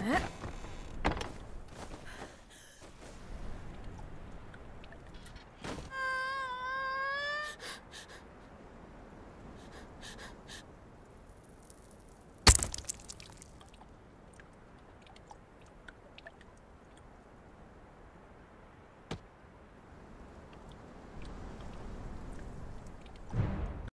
Huh?